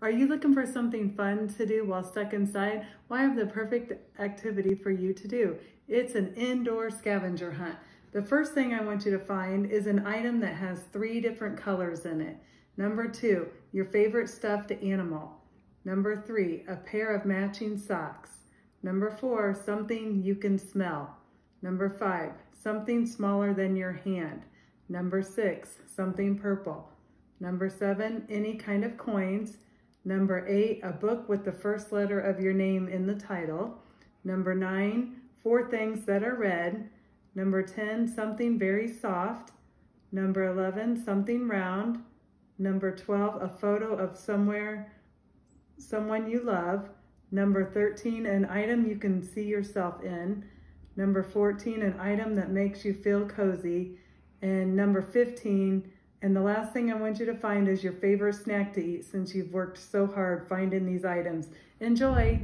Are you looking for something fun to do while stuck inside? Well, I have the perfect activity for you to do. It's an indoor scavenger hunt. The first thing I want you to find is an item that has three different colors in it. Number two, your favorite stuffed animal. Number three, a pair of matching socks. Number four, something you can smell. Number five, something smaller than your hand. Number six, something purple. Number seven, any kind of coins. Number eight, a book with the first letter of your name in the title. Number nine, four things that are red. Number 10, something very soft. Number 11, something round. Number 12, a photo of somewhere, someone you love. Number 13, an item you can see yourself in. Number 14, an item that makes you feel cozy. And number 15, and the last thing I want you to find is your favorite snack to eat since you've worked so hard finding these items. Enjoy!